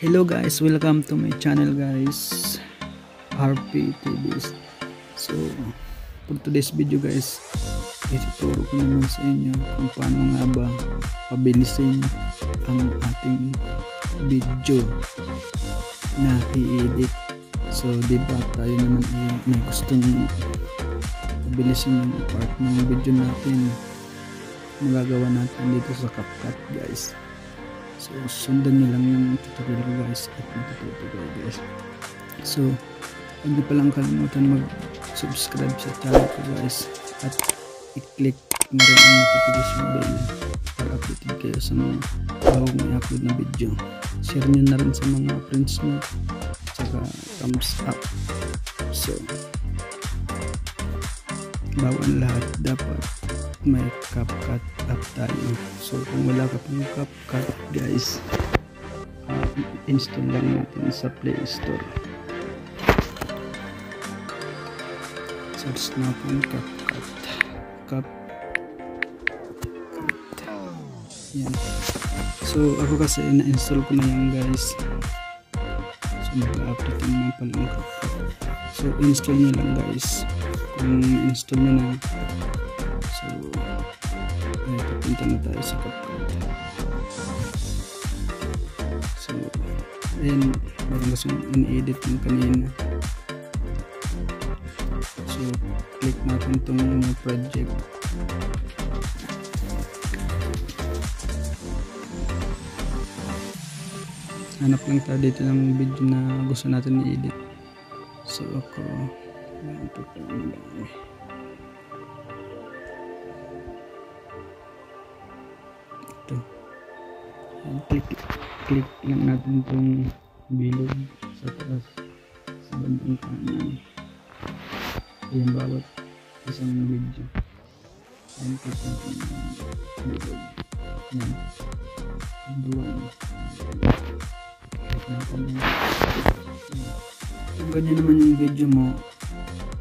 Hello guys, welcome to my channel guys. RP TVs So, for today's video guys ituturo ko naman sa inyo kung paano nga ba pabilisin ang ating video na i-edit. So, di ba tayo naman ay may gustong pabilisin yung part ng video natin? Magagawa natin dito sa CapCut guys So, sundan nyo lang yung tutorial ko guys at matututo kayo guys. So, huwag nyo palang kalimutan mag-subscribe sa channel ko guys at i-click na rin ang notification bell para updated kayo sa mga bagong may upload na video. Share nyo na rin sa mga friends nyo saka thumbs up. So, bawang lahat dapat may CapCut app tayo. So kung wala ka pang CapCut guys, uh, install lang natin sa Play Store. Search natin CapCut. Cap Yan. So ako kasi na-install ko na yan guys. So mag-update naman pala ang CapCut. So install nyo lang guys. Kung install nyo na So, ay, papunta na tayo sa CapCut. So, ayun, meron gusto in-edit yung kanina. So, click natin itong new project. Hanap lang tayo dito ng video na gusto natin i-edit. So, ako, ayan, ito pa ang dami. ito click, click lang natin itong bilog sa taas. Sa bandang kanan. Ayan bawat isang video. Ayan click natin yung bilog. Ayan. Duwan click natin yung kung ganyan naman yung video mo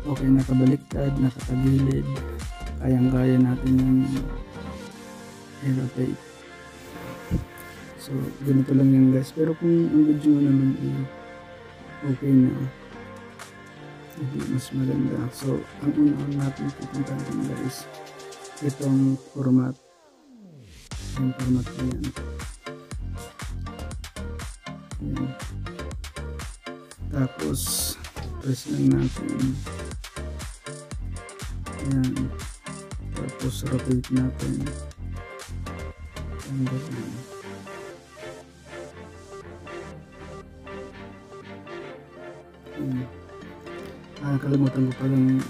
okay nakabaliktad nakatagilid. Kayang kaya natin yung i-rotate so ganito lang yan guys. Pero kung ang video mo naman ay okay na hindi mas maganda. So ang una natin pupuntahan guys itong format. Yung format na yan. Yan tapos press lang natin. Yan tapos rotate natin. Ang ganyan Ah, kalimutan ko palang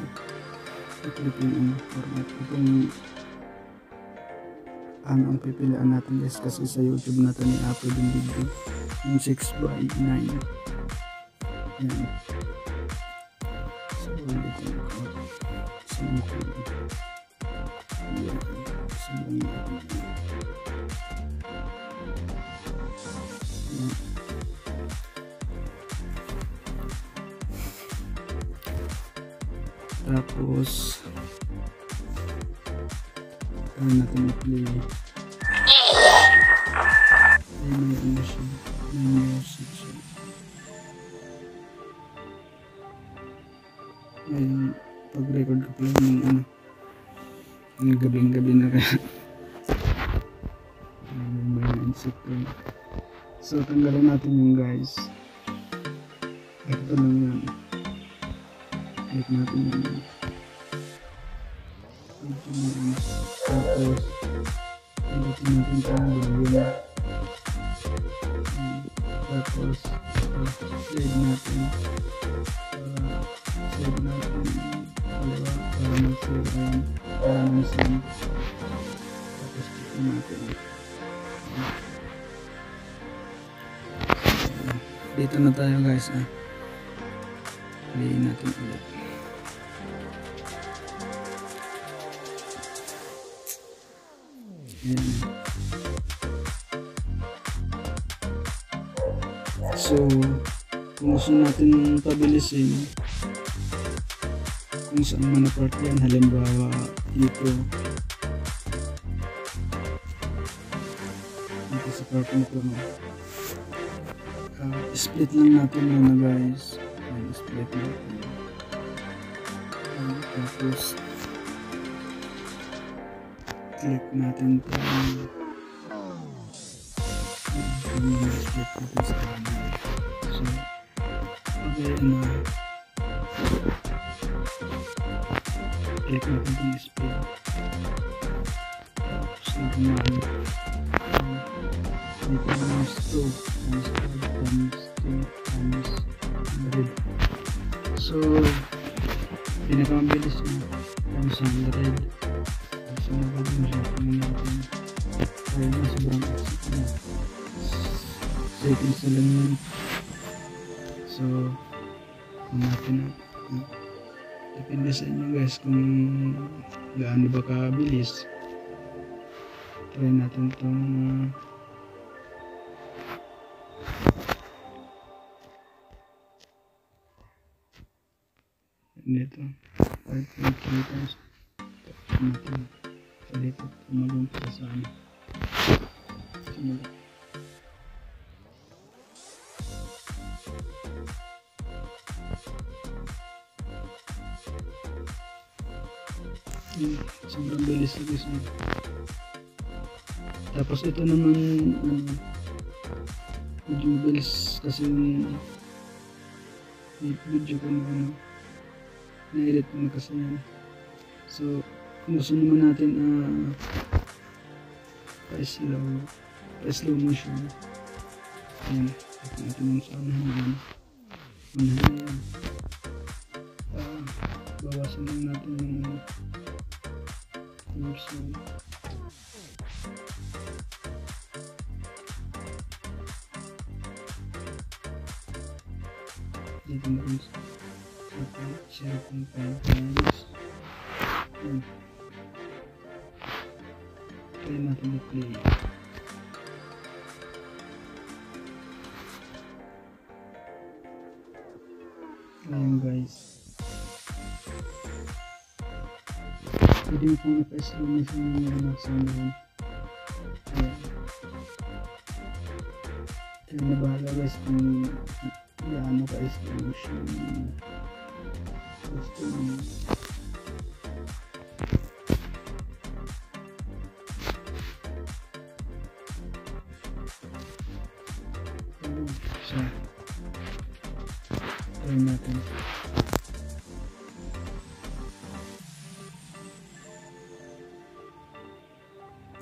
i-click yung ano, format. Itong ang ang pipilian natin guys kasi sa YouTube natin i-upload yung video yung 6 by 9 yan. So ulit ko saan ko yan saan natin tapos ano natin i-play ay may ano siya. May music siya. Ayun pag record ko pala yung ano. Yung gabing gabi na kaya. May mindset ko. So tanggalin natin yung guys. Ito lang yan click natin yun. Tapos, pilitin natin itong volume. Tapos, save natin. Para save natin. Dalawa, para mag-save ayan. Para mag-save. Tapos, click natin. Dito na tayo guys ah. Play natin ulit. Ayan. So, kung gusto natin pabilisin, kung saan man na part yan, halimbawa dito, dito sa part nito, no? split lang natin muna guys Ayan, split natin Ayan, tapos click natin ito split natin sa kanan so okay na. Click natin itong split tapos naman dito times 2 times 5 times 2 times 100 so pinakamabilis niya times 100 nagod mo siya natin kaya na sobrang exit na lang yun so kung na depende sa inyo guys kung gaano ba kabilis try natin itong uh, dito 5.3 times natin dito mag-umpisa sa ano. Simula yun sobrang bilis na niya tapos ito naman ano medyo bilis kasi yung video ko na ano na-edit ko na kasi yan. So gusto naman natin uh, pa-slow pa-slow motion yan ito yung sa ano yan ano yan uh, bawasan lang natin yung yung dito na rin sa 0.5 times natin i-play ayun guys. Pwede mo pong ipa-slow motion yung mga sound yun. Ayan. Kaya na bahala guys kung gaano ka-slow gusto mo try natin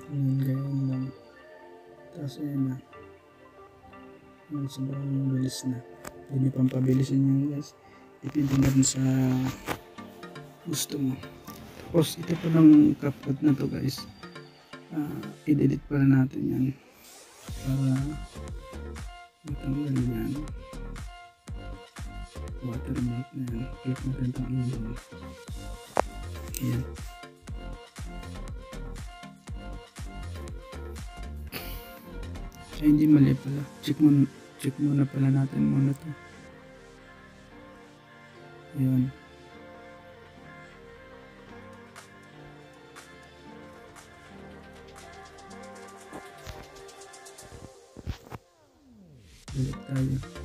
Ayan, ganyan lang. Tapos ayan na. Ayan, sobrang bilis na. Hindi pampabilisin nyo guys. Na rin sa gusto mo. Tapos ito pa lang CapCut na to guys. Uh, i-edit pala natin yan. Para matanggal yan. Watermark na yan. Click natin itong ilong. Ayan. Ay, hindi mali pala. Check muna, check muna pala natin muna to. Ayun. Balik tayo.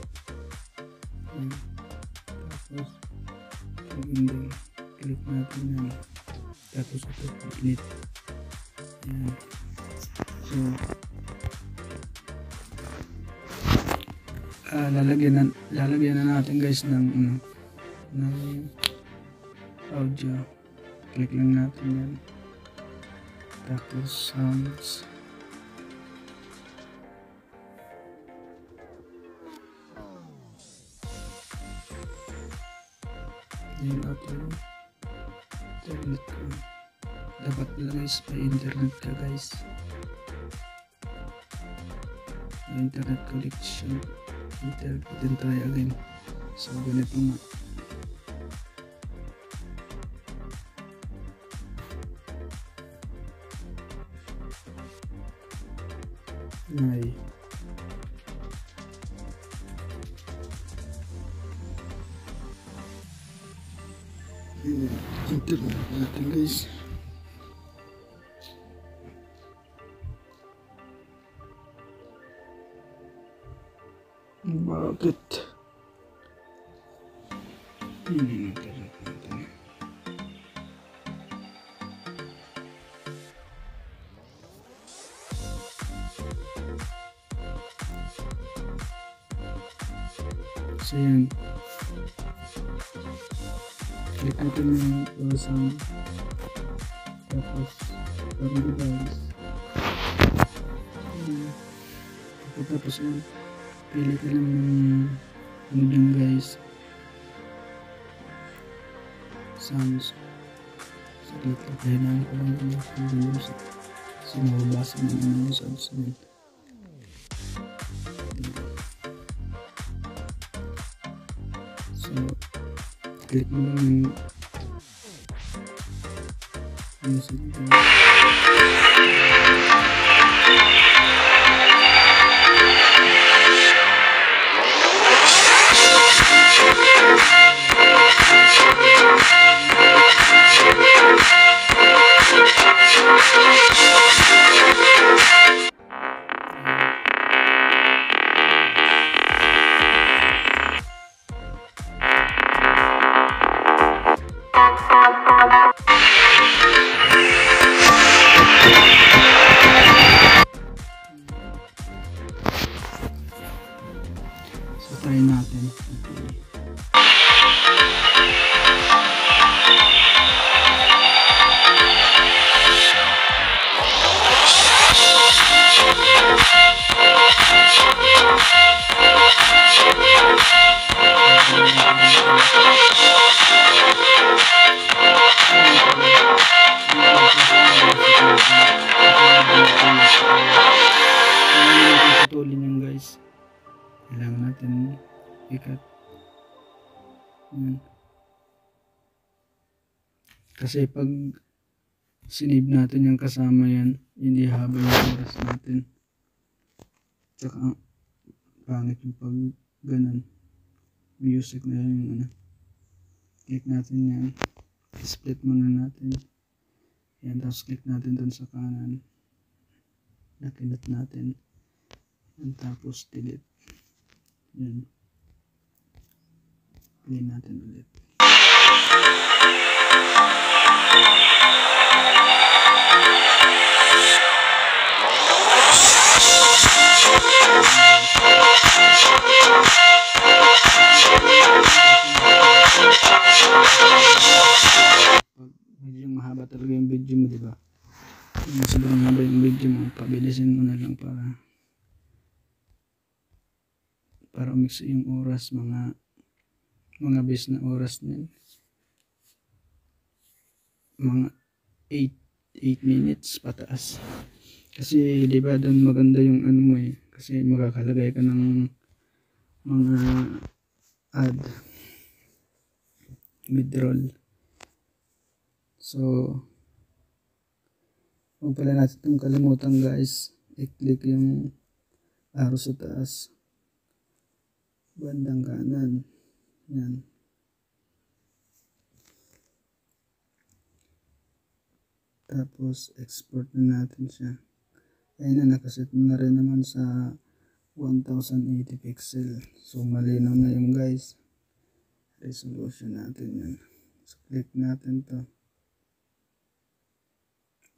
Ito, complete. Ayan. So, ah, lalagyan na lalagyan na natin guys ng ano ng audio. Click lang natin yan. Tapos sounds. Yung audio internet ko dapat lang guys may internet ka guys. Internet connection. Internet then try again. So ganito nga Bakit? Hindi natin natin. So yan. Click natin yung awesome. Tapos, parang device. Ayan. Pagkatapos yan, pili ka lang ng ano dyan guys. Sounds. Saglit lang. Pahinaan ko lang yung music. Na naman yung sounds na. So, click mo lang yung music dyan. Ikat. Yan. Kasi pag sinave natin yung kasama yan, hindi haba yung oras natin. Tsaka pangit yung pag ganun. Music na yung ano. Click natin yan. Split muna natin. Yan, tapos click natin dun sa kanan. Nakinat natin. Yan, tapos delete. Yan. Play natin ulit. Medyo mahaba talaga yung video mo, di ba? Sobrang haba yung video mo, pabilisin mo na lang para para umikso yung oras, mga mga bis na oras niyan. Mga 8 8 minutes pataas. Kasi di ba doon maganda yung ano mo eh. Kasi makakalagay ka ng mga ad mid-roll. So, huwag pala natin itong kalimutan guys. I-click yung arrow sa taas. Bandang kanan. Yan. Tapos, export na natin siya. Ayun na, nakaset na rin naman sa 1080 pixel. So, malinaw na yung guys. Resolution natin yan. So, click natin to.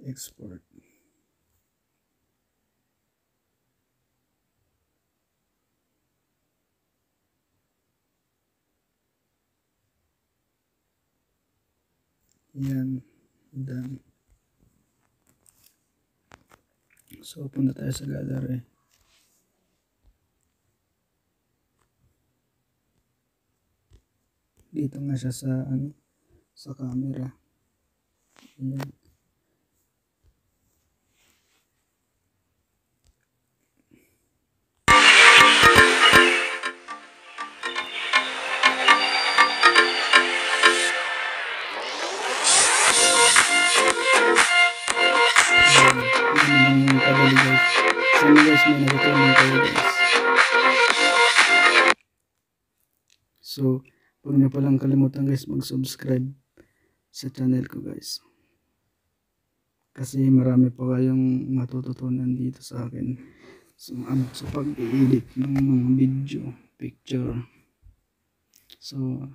Export. Yan. Done. So, punta tayo sa gallery. Dito nga siya sa, ano, sa camera. Ayan. Sana guys may natutunan kayo guys. So, huwag niyo palang kalimutan guys mag-subscribe sa channel ko guys. Kasi marami pa kayong matututunan dito sa akin. So, ab sa pag-edit ng mga video, picture. So,